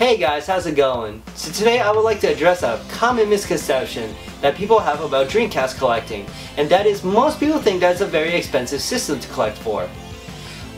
Hey guys, how's it going? So today I would like to address a common misconception that people have about Dreamcast collecting, and that is most people think that's a very expensive system to collect for.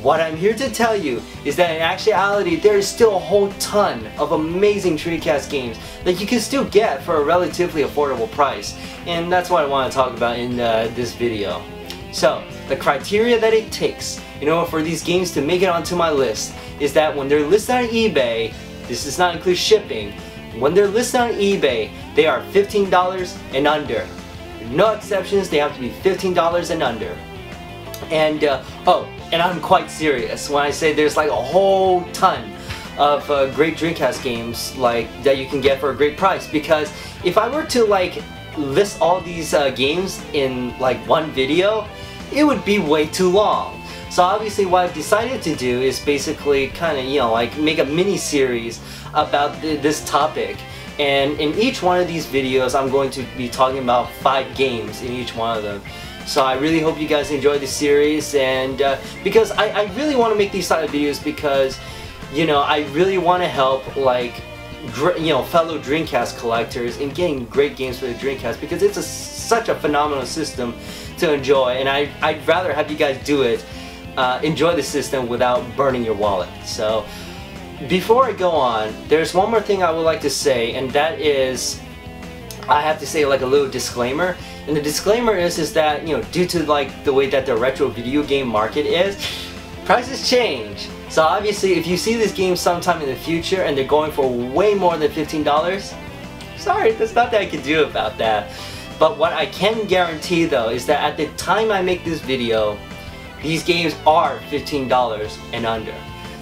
What I'm here to tell you is that in actuality there is still a whole ton of amazing Dreamcast games that you can still get for a relatively affordable price, and that's what I want to talk about in uh, this video. So, the criteria that it takes in order for these games to make it onto my list is that when they're listed on eBay, this does not include shipping. When they're listed on eBay, they are $15 and under. No exceptions, they have to be $15 and under. And, uh, oh, and I'm quite serious when I say there's like a whole ton of uh, great Dreamcast games like that you can get for a great price because if I were to like list all these uh, games in like one video, it would be way too long. So obviously what I've decided to do is basically kind of, you know, like make a mini series about th this topic. And in each one of these videos, I'm going to be talking about five games in each one of them. So I really hope you guys enjoy the series and uh, because I, I really want to make these type of videos because, you know, I really want to help like you know fellow Dreamcast collectors in getting great games for the Dreamcast because it's a, such a phenomenal system to enjoy and I, I'd rather have you guys do it uh, enjoy the system without burning your wallet. So before I go on, there's one more thing I would like to say and that is I have to say like a little disclaimer. And the disclaimer is is that you know due to like the way that the retro video game market is prices change. So obviously if you see this game sometime in the future and they're going for way more than $15 sorry there's nothing I can do about that. But what I can guarantee though is that at the time I make this video these games are $15 and under.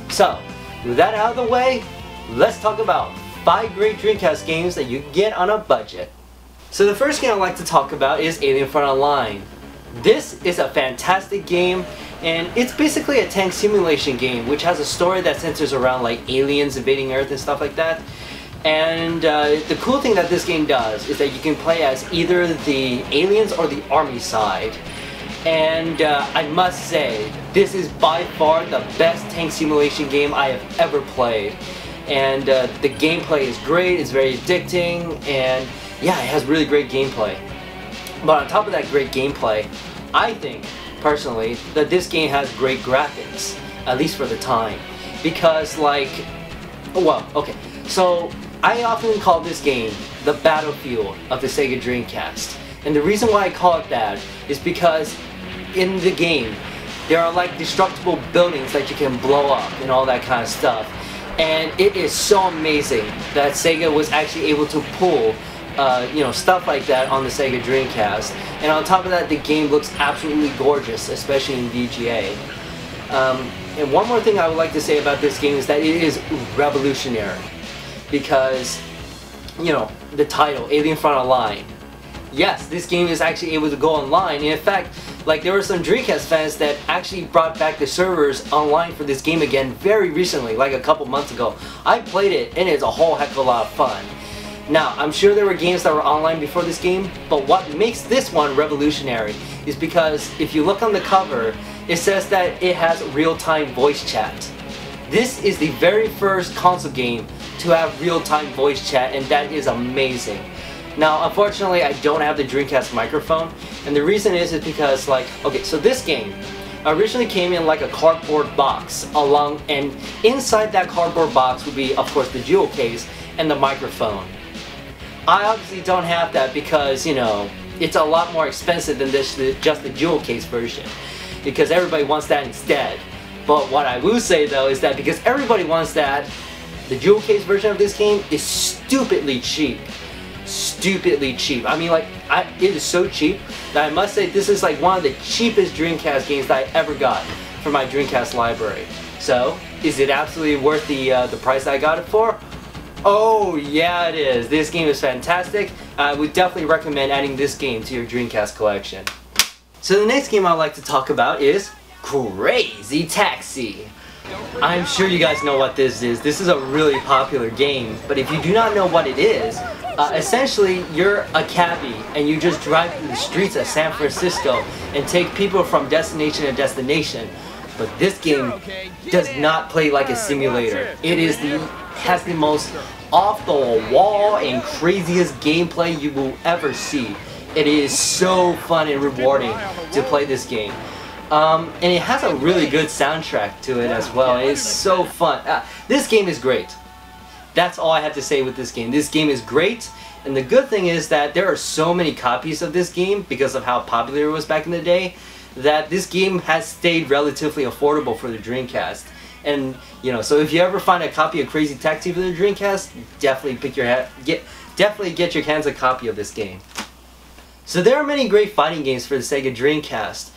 So, with that out of the way, let's talk about 5 great Dreamcast games that you get on a budget. So the first game I'd like to talk about is Alien Front Online. This is a fantastic game and it's basically a tank simulation game which has a story that centers around like aliens invading Earth and stuff like that. And uh, the cool thing that this game does is that you can play as either the aliens or the army side. And uh, I must say, this is by far the best tank simulation game I have ever played. And uh, the gameplay is great, it's very addicting, and yeah, it has really great gameplay. But on top of that great gameplay, I think, personally, that this game has great graphics, at least for the time. Because like, well, okay, so I often call this game the battlefield of the Sega Dreamcast. And the reason why I call it that is because in the game, there are like destructible buildings that you can blow up and all that kind of stuff. And it is so amazing that Sega was actually able to pull uh, you know, stuff like that on the Sega Dreamcast. And on top of that, the game looks absolutely gorgeous, especially in VGA. Um, and one more thing I would like to say about this game is that it is revolutionary. Because, you know, the title, Alien Front Online, yes, this game is actually able to go online. And in fact, like there were some Dreamcast fans that actually brought back the servers online for this game again very recently, like a couple months ago. I played it and it's a whole heck of a lot of fun. Now, I'm sure there were games that were online before this game, but what makes this one revolutionary is because if you look on the cover, it says that it has real-time voice chat. This is the very first console game to have real-time voice chat and that is amazing. Now, unfortunately, I don't have the Dreamcast microphone, and the reason is is because, like, okay, so this game originally came in like a cardboard box along, and inside that cardboard box would be, of course, the jewel case and the microphone. I obviously don't have that because, you know, it's a lot more expensive than this, just the jewel case version, because everybody wants that instead. But what I will say though is that because everybody wants that, the jewel case version of this game is stupidly cheap stupidly cheap. I mean, like, I, it is so cheap that I must say this is like one of the cheapest Dreamcast games that I ever got for my Dreamcast library. So, is it absolutely worth the uh, the price I got it for? Oh yeah it is. This game is fantastic. I would definitely recommend adding this game to your Dreamcast collection. So the next game I'd like to talk about is Crazy Taxi. I'm sure you guys know what this is. This is a really popular game, but if you do not know what it is, uh, essentially, you're a cabbie and you just drive through the streets of San Francisco and take people from destination to destination. But this game does not play like a simulator. It is the has the most off the wall and craziest gameplay you will ever see. It is so fun and rewarding to play this game. Um, and it has a really good soundtrack to it as well. It is so fun. Uh, this game is great. That's all I have to say with this game. This game is great. And the good thing is that there are so many copies of this game because of how popular it was back in the day that this game has stayed relatively affordable for the Dreamcast. And you know, so if you ever find a copy of Crazy Taxi for the Dreamcast, definitely pick your head, get definitely get your hands a copy of this game. So there are many great fighting games for the Sega Dreamcast.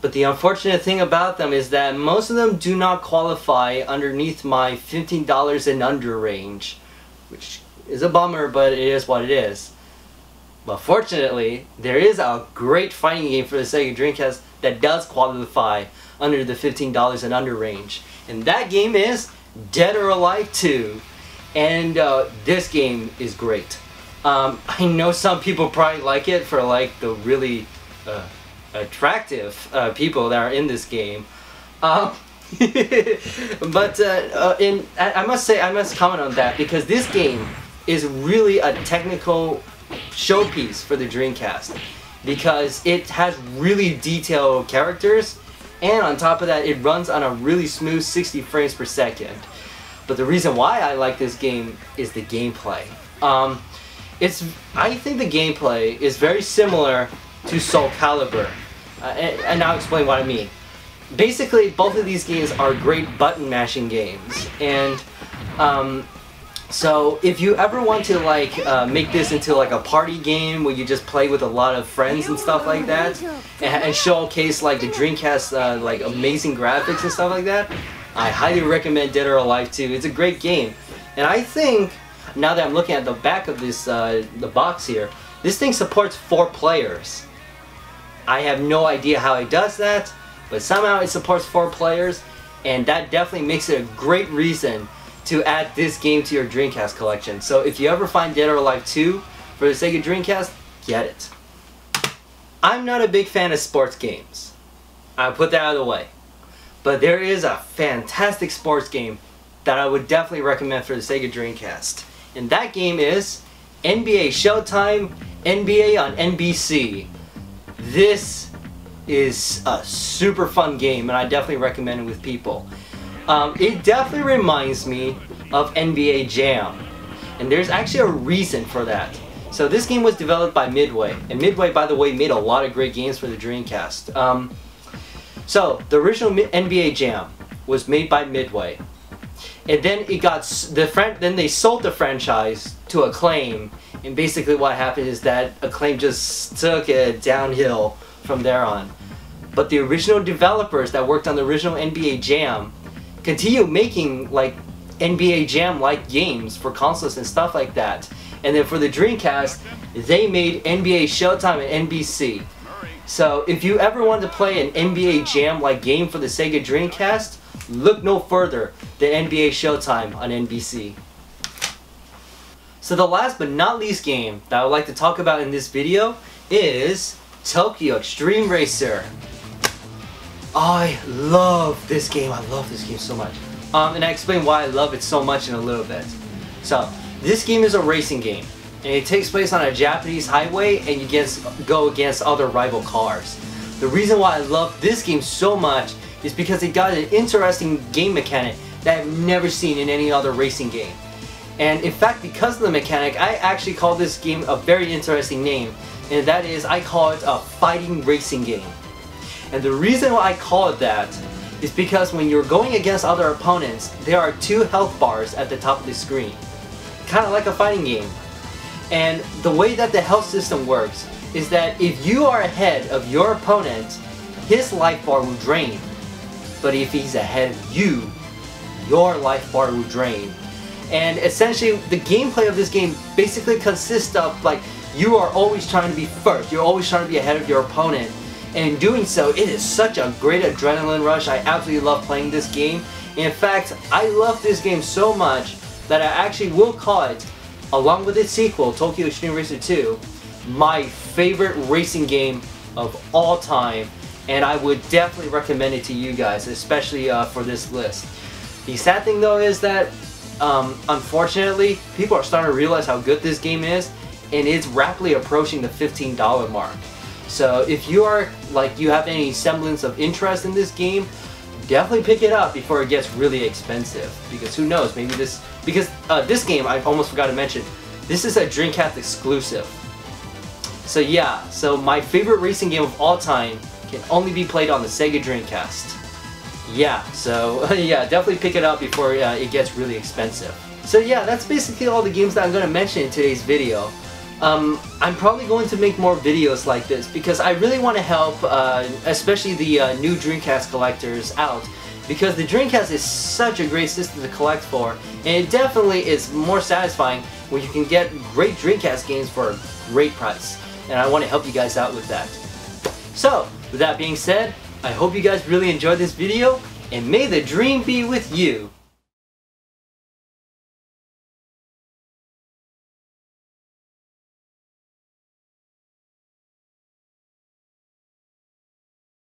But the unfortunate thing about them is that most of them do not qualify underneath my $15 and under range, which is a bummer, but it is what it is. But fortunately, there is a great fighting game for the Sega Dreamcast that does qualify under the $15 and under range. And that game is Dead or Alive 2. And uh, this game is great. Um, I know some people probably like it for like the really uh, attractive uh, people that are in this game. Um, but uh, uh, in I, must say I must comment on that because this game is really a technical showpiece for the Dreamcast because it has really detailed characters and on top of that it runs on a really smooth 60 frames per second. But the reason why I like this game is the gameplay. Um, it's I think the gameplay is very similar to Soul Calibur. Uh, and, and I'll explain what I mean. Basically, both of these games are great button mashing games, and um, so if you ever want to like uh, make this into like a party game where you just play with a lot of friends and stuff like that, and, and showcase like the Dreamcast uh, like amazing graphics and stuff like that, I highly recommend Dead or Alive 2. It's a great game, and I think now that I'm looking at the back of this uh, the box here, this thing supports four players. I have no idea how it does that, but somehow it supports four players, and that definitely makes it a great reason to add this game to your Dreamcast collection. So if you ever find Dead or Alive 2 for the Sega Dreamcast, get it. I'm not a big fan of sports games. I'll put that out of the way. But there is a fantastic sports game that I would definitely recommend for the Sega Dreamcast. And that game is NBA Showtime NBA on NBC. This is a super fun game and I definitely recommend it with people. Um, it definitely reminds me of NBA Jam. And there's actually a reason for that. So this game was developed by Midway. And Midway, by the way, made a lot of great games for the Dreamcast. Um, so the original NBA Jam was made by Midway. And then it got the fran then they sold the franchise to Acclaim and basically what happened is that Acclaim just took it downhill from there on. But the original developers that worked on the original NBA Jam continue making like NBA Jam like games for consoles and stuff like that. And then for the Dreamcast, they made NBA Showtime and NBC. So if you ever wanted to play an NBA Jam like game for the Sega Dreamcast, look no further than NBA Showtime on NBC. So the last but not least game that I would like to talk about in this video is Tokyo Xtreme Racer. I love this game. I love this game so much. Um, and I explain why I love it so much in a little bit. So, this game is a racing game. And it takes place on a Japanese highway and you go against other rival cars. The reason why I love this game so much is because it got an interesting game mechanic that I've never seen in any other racing game. And in fact, because of the mechanic, I actually call this game a very interesting name. And that is, I call it a fighting racing game. And the reason why I call it that is because when you're going against other opponents, there are two health bars at the top of the screen. Kind of like a fighting game. And the way that the health system works is that if you are ahead of your opponent, his life bar will drain. But if he's ahead of you, your life bar will drain. And essentially, the gameplay of this game basically consists of like, you are always trying to be first. You're always trying to be ahead of your opponent. And in doing so, it is such a great adrenaline rush. I absolutely love playing this game. In fact, I love this game so much that I actually will call it, along with its sequel, Tokyo Xtreme Racer 2, my favorite racing game of all time. And I would definitely recommend it to you guys, especially uh, for this list. The sad thing though is that um, unfortunately, people are starting to realize how good this game is, and it's rapidly approaching the $15 mark. So if you are like you have any semblance of interest in this game, definitely pick it up before it gets really expensive. Because who knows, maybe this because uh, this game I almost forgot to mention, this is a Dreamcast exclusive. So yeah, so my favorite racing game of all time can only be played on the Sega Dreamcast. Yeah, so yeah, definitely pick it up before uh, it gets really expensive. So yeah, that's basically all the games that I'm going to mention in today's video. Um, I'm probably going to make more videos like this because I really want to help, uh, especially the uh, new Dreamcast collectors out because the Dreamcast is such a great system to collect for and it definitely is more satisfying when you can get great Dreamcast games for a great price and I want to help you guys out with that. So, with that being said, I hope you guys really enjoyed this video and may the dream be with you.